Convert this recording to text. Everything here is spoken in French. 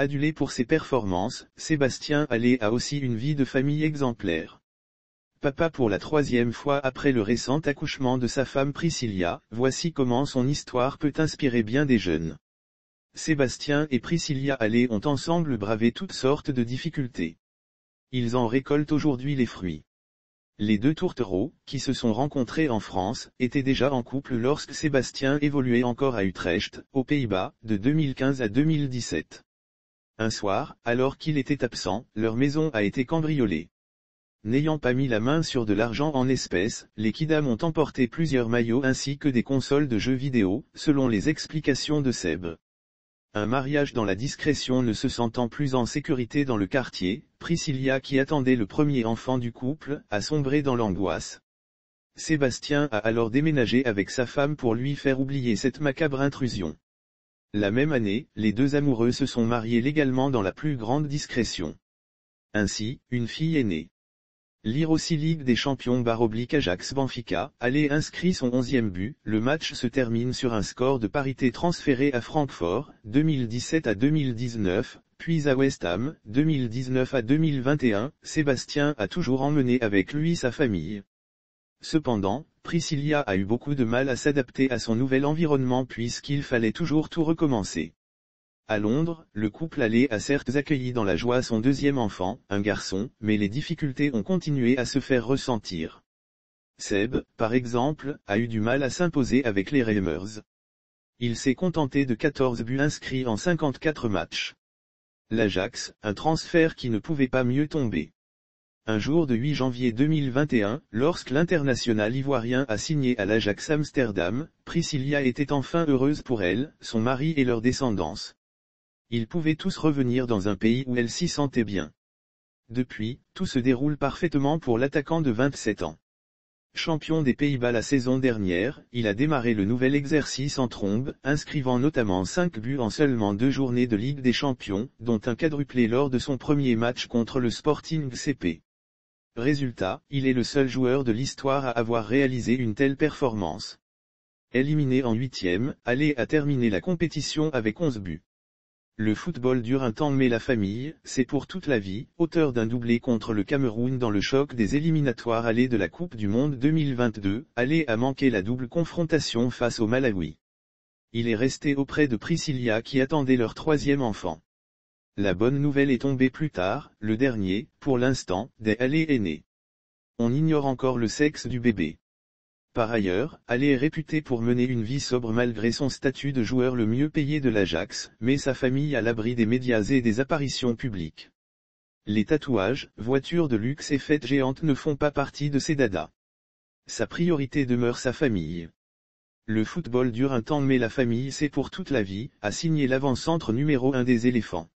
Adulé pour ses performances, Sébastien Allais a aussi une vie de famille exemplaire. Papa pour la troisième fois après le récent accouchement de sa femme Priscilla, voici comment son histoire peut inspirer bien des jeunes. Sébastien et Priscilla Allais ont ensemble bravé toutes sortes de difficultés. Ils en récoltent aujourd'hui les fruits. Les deux tourtereaux, qui se sont rencontrés en France, étaient déjà en couple lorsque Sébastien évoluait encore à Utrecht, aux Pays-Bas, de 2015 à 2017. Un soir, alors qu'il était absent, leur maison a été cambriolée. N'ayant pas mis la main sur de l'argent en espèces, les Kidam ont emporté plusieurs maillots ainsi que des consoles de jeux vidéo, selon les explications de Seb. Un mariage dans la discrétion ne se sentant plus en sécurité dans le quartier, Priscilla qui attendait le premier enfant du couple, a sombré dans l'angoisse. Sébastien a alors déménagé avec sa femme pour lui faire oublier cette macabre intrusion. La même année, les deux amoureux se sont mariés légalement dans la plus grande discrétion. Ainsi, une fille est née. Lire aussi Ligue des champions baroblique Ajax Benfica, allait inscrit son onzième but, le match se termine sur un score de parité transféré à Francfort, 2017 à 2019, puis à West Ham, 2019 à 2021, Sébastien a toujours emmené avec lui sa famille. Cependant, Priscilla a eu beaucoup de mal à s'adapter à son nouvel environnement puisqu'il fallait toujours tout recommencer. À Londres, le couple allait a certes accueilli dans la joie son deuxième enfant, un garçon, mais les difficultés ont continué à se faire ressentir. Seb, par exemple, a eu du mal à s'imposer avec les Reimers. Il s'est contenté de 14 buts inscrits en 54 matchs. L'Ajax, un transfert qui ne pouvait pas mieux tomber. Un jour de 8 janvier 2021, lorsque l'international ivoirien a signé à l'Ajax Amsterdam, Priscilla était enfin heureuse pour elle, son mari et leur descendance. Ils pouvaient tous revenir dans un pays où elle s'y sentait bien. Depuis, tout se déroule parfaitement pour l'attaquant de 27 ans. Champion des Pays-Bas la saison dernière, il a démarré le nouvel exercice en trombe, inscrivant notamment 5 buts en seulement deux journées de Ligue des Champions, dont un quadruplé lors de son premier match contre le Sporting CP. Résultat, il est le seul joueur de l'histoire à avoir réalisé une telle performance. Éliminé en huitième, Allé a terminé la compétition avec 11 buts. Le football dure un temps mais la famille, c'est pour toute la vie, auteur d'un doublé contre le Cameroun dans le choc des éliminatoires allés de la Coupe du Monde 2022, Allé a manqué la double confrontation face au Malawi. Il est resté auprès de Priscilla qui attendait leur troisième enfant. La bonne nouvelle est tombée plus tard, le dernier, pour l'instant, des Allé est né. On ignore encore le sexe du bébé. Par ailleurs, Allé est réputé pour mener une vie sobre malgré son statut de joueur le mieux payé de l'Ajax, mais sa famille à l'abri des médias et des apparitions publiques. Les tatouages, voitures de luxe et fêtes géantes ne font pas partie de ses dadas. Sa priorité demeure sa famille. Le football dure un temps mais la famille c'est pour toute la vie, a signé l'avant-centre numéro 1 des éléphants.